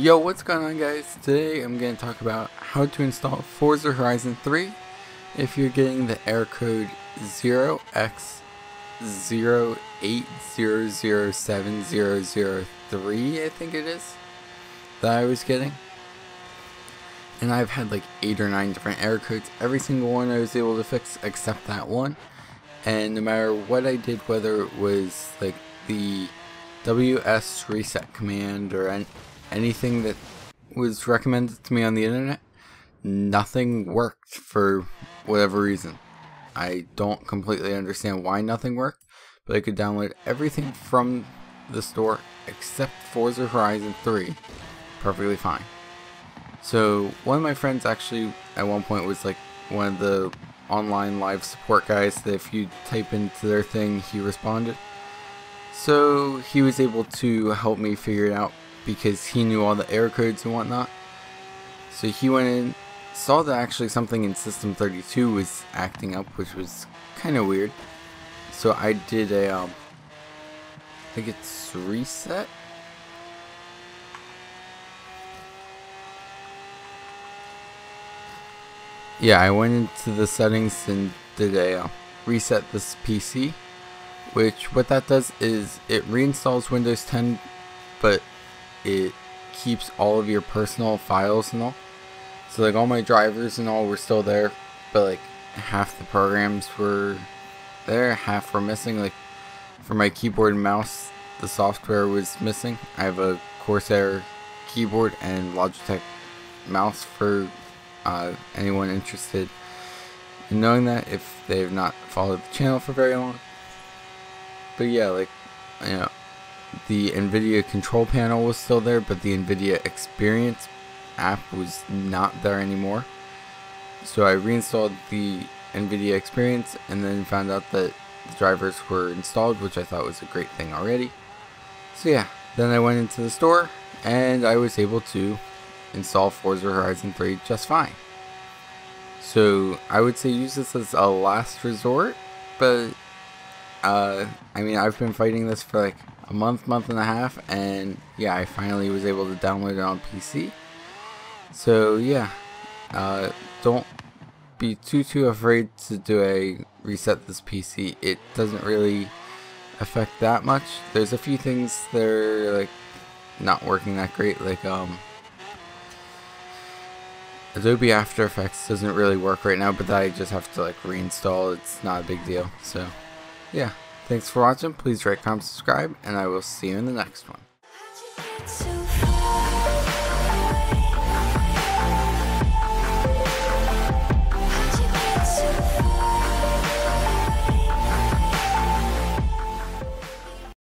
Yo, what's going on guys? Today I'm going to talk about how to install Forza Horizon 3 if you're getting the error code 0x08007003 I think it is that I was getting. And I've had like 8 or 9 different error codes. Every single one I was able to fix except that one. And no matter what I did, whether it was like the WS reset command or anything that was recommended to me on the internet, nothing worked for whatever reason. I don't completely understand why nothing worked, but I could download everything from the store except Forza Horizon 3 perfectly fine. So, one of my friends actually at one point was like one of the online live support guys that if you type into their thing, he responded. So, he was able to help me figure it out because he knew all the error codes and whatnot. So he went in, saw that actually something in System 32 was acting up, which was kind of weird. So I did a, um, I think it's reset? Yeah, I went into the settings and did a uh, reset this PC, which what that does is it reinstalls Windows 10, but it keeps all of your personal files and all. So like all my drivers and all were still there, but like half the programs were there, half were missing. Like for my keyboard and mouse, the software was missing. I have a Corsair keyboard and Logitech mouse for uh, anyone interested in knowing that if they've not followed the channel for very long. But yeah, like, you know, the NVIDIA control panel was still there, but the NVIDIA Experience app was not there anymore. So I reinstalled the NVIDIA Experience and then found out that the drivers were installed, which I thought was a great thing already. So yeah, then I went into the store and I was able to install Forza Horizon 3 just fine. So I would say use this as a last resort, but uh, I mean I've been fighting this for like a month, month and a half, and yeah, I finally was able to download it on PC. So yeah, uh, don't be too too afraid to do a reset this PC. It doesn't really affect that much. There's a few things that are like not working that great, like um. Adobe After Effects doesn't really work right now, but that I just have to like reinstall. It's not a big deal. So, yeah. Thanks for watching. Please rate, comment, subscribe, and I will see you in the next one.